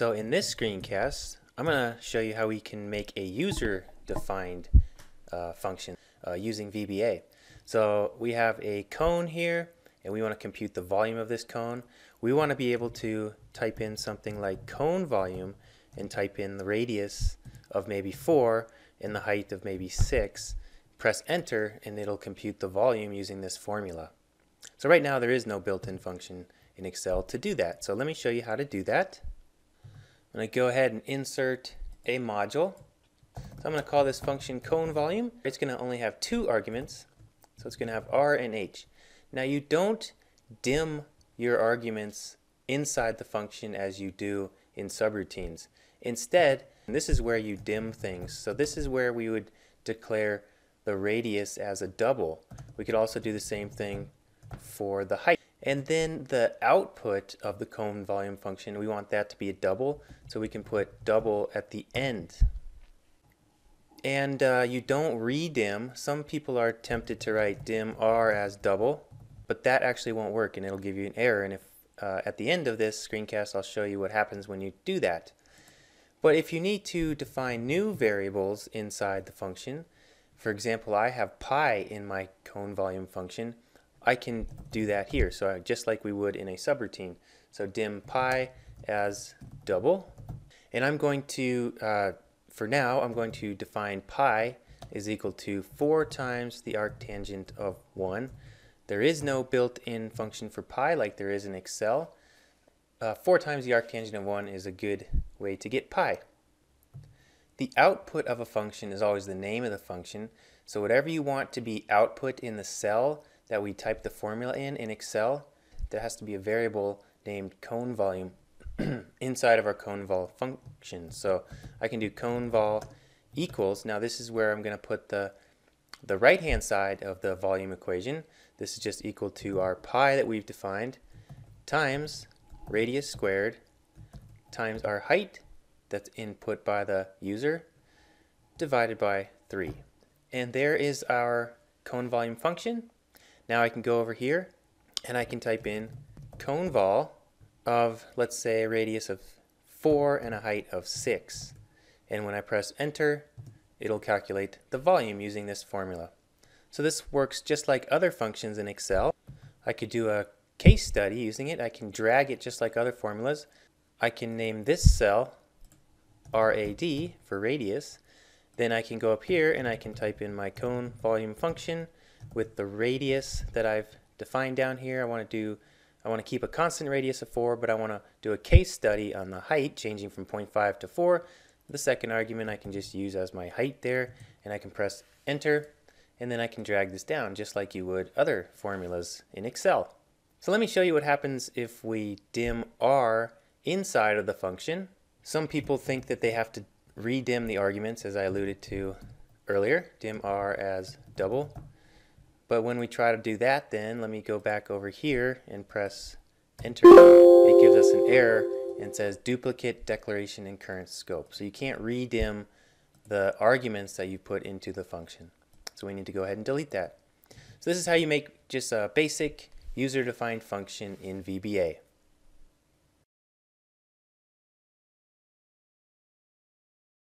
So in this screencast, I'm going to show you how we can make a user-defined uh, function uh, using VBA. So we have a cone here, and we want to compute the volume of this cone. We want to be able to type in something like cone volume and type in the radius of maybe 4 and the height of maybe 6. Press enter and it'll compute the volume using this formula. So right now there is no built-in function in Excel to do that. So let me show you how to do that. I'm going to go ahead and insert a module. So I'm going to call this function cone volume. It's going to only have two arguments. So it's going to have R and H. Now you don't dim your arguments inside the function as you do in subroutines. Instead, this is where you dim things. So this is where we would declare the radius as a double. We could also do the same thing for the height. And then the output of the cone volume function, we want that to be a double, so we can put double at the end. And uh, you don't redim. Some people are tempted to write dim r as double, but that actually won't work and it'll give you an error. And if uh, at the end of this screencast, I'll show you what happens when you do that. But if you need to define new variables inside the function, for example, I have pi in my cone volume function, I can do that here. So just like we would in a subroutine. So dim pi as double. And I'm going to, uh, for now, I'm going to define pi is equal to 4 times the arctangent of 1. There is no built-in function for pi like there is in Excel. Uh, 4 times the arctangent of 1 is a good way to get pi. The output of a function is always the name of the function. So whatever you want to be output in the cell that we type the formula in in Excel, there has to be a variable named cone volume inside of our cone vol function. So I can do cone vol equals. Now this is where I'm going to put the the right hand side of the volume equation. This is just equal to our pi that we've defined times radius squared times our height that's input by the user divided by 3. And there is our cone volume function. Now I can go over here and I can type in cone vol of, let's say, a radius of 4 and a height of 6. And when I press enter, it'll calculate the volume using this formula. So this works just like other functions in Excel. I could do a case study using it. I can drag it just like other formulas. I can name this cell RAD for radius. Then I can go up here and I can type in my cone volume function with the radius that I've defined down here. I want to do I want to keep a constant radius of 4, but I want to do a case study on the height, changing from 0.5 to 4. The second argument I can just use as my height there, and I can press enter, and then I can drag this down just like you would other formulas in Excel. So let me show you what happens if we dim r inside of the function. Some people think that they have to redim the arguments, as I alluded to earlier, dim r as double. But when we try to do that then, let me go back over here and press enter. It gives us an error and says duplicate declaration in current scope. So you can't redim the arguments that you put into the function. So we need to go ahead and delete that. So this is how you make just a basic user-defined function in VBA.